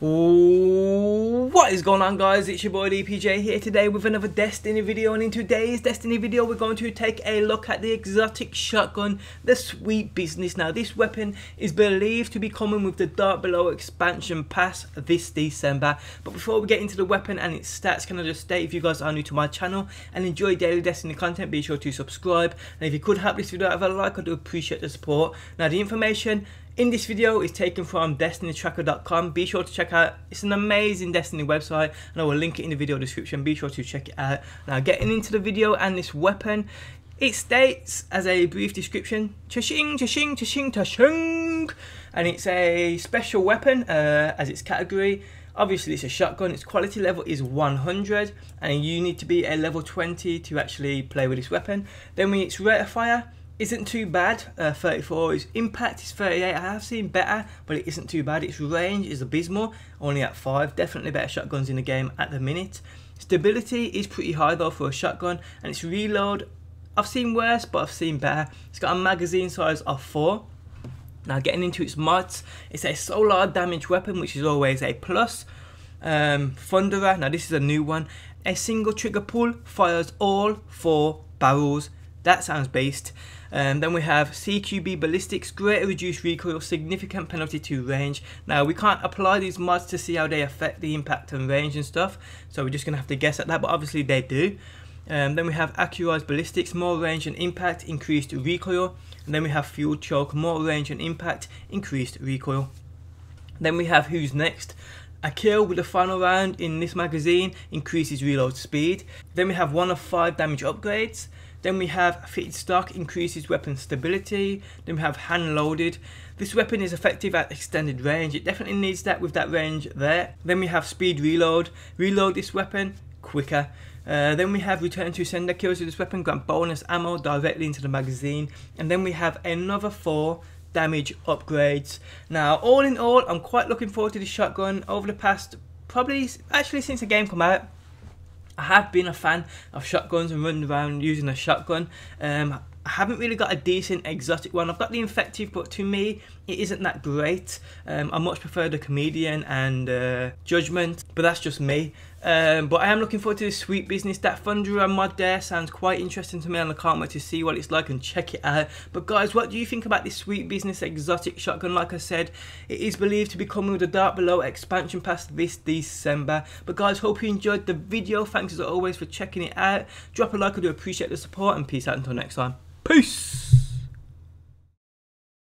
오. What is going on guys, it's your boy DPJ here today with another Destiny video and in today's Destiny video we're going to take a look at the exotic shotgun, the sweet business. Now this weapon is believed to be coming with the Dark Below expansion pass this December. But before we get into the weapon and its stats, can I just state if you guys are new to my channel and enjoy daily Destiny content, be sure to subscribe. And if you could help this video out with a like, I do appreciate the support. Now the information in this video is taken from destinytracker.com. Be sure to check out, it's an amazing Destiny website and I will link it in the video description. Be sure to check it out. Now getting into the video and this weapon, it states as a brief description, chashing, chashing, chashing, chashing, and it's a special weapon uh, as its category. Obviously it's a shotgun, its quality level is 100 and you need to be a level 20 to actually play with this weapon. Then when its rate of fire, isn't too bad. Uh, 34. Its impact is 38. I have seen better, but it isn't too bad. Its range is abysmal, only at 5. Definitely better shotguns in the game at the minute. Stability is pretty high though for a shotgun, and its reload, I've seen worse, but I've seen better. It's got a magazine size of 4. Now getting into its mods, it's a solar damage weapon, which is always a plus. Um, Thunderer, now this is a new one. A single trigger pull fires all four barrels. That sounds based. And then we have CQB Ballistics, greater reduced recoil, significant penalty to range. Now we can't apply these mods to see how they affect the impact and range and stuff, so we're just going to have to guess at that, but obviously they do. Um, then we have Accurized Ballistics, more range and impact, increased recoil. And then we have Full Choke, more range and impact, increased recoil. Then we have Who's Next, a kill with the final round in this magazine increases reload speed. Then we have one of five damage upgrades. Then we have fitted stock, increases weapon stability. Then we have hand loaded. This weapon is effective at extended range. It definitely needs that with that range there. Then we have speed reload. Reload this weapon quicker. Uh, then we have return to sender kills with this weapon, grant bonus ammo directly into the magazine. And then we have another four damage upgrades. Now, all in all, I'm quite looking forward to this shotgun. Over the past, probably, actually since the game come out, I have been a fan of shotguns and running around using a shotgun. Um, I haven't really got a decent exotic one. I've got the Invective, but to me, it isn't that great. Um, I much prefer the Comedian and uh, Judgment, but that's just me. Um, but I am looking forward to this sweet business. That Thunderer mod there sounds quite interesting to me and I can't wait to see what it's like and check it out. But guys, what do you think about this sweet business exotic shotgun? Like I said, it is believed to be coming with a Dark Below expansion pass this December. But guys, hope you enjoyed the video. Thanks as always for checking it out. Drop a like, I do appreciate the support and peace out until next time. Peace!